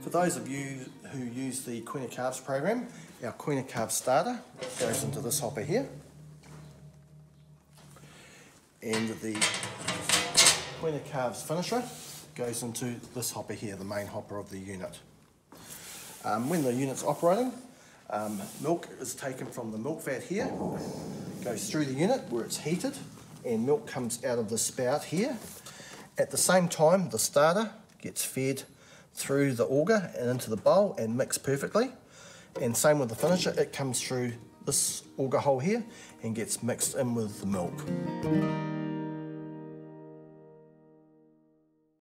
For those of you who use the Queen of Calves program, our Queen of Calves starter goes into this hopper here. And the Queen of Calves finisher goes into this hopper here, the main hopper of the unit. Um, when the unit's operating, um, milk is taken from the milk vat here, goes through the unit where it's heated, and milk comes out of the spout here. At the same time, the starter gets fed through the auger and into the bowl and mixed perfectly. And same with the finisher, it comes through this auger hole here and gets mixed in with the milk.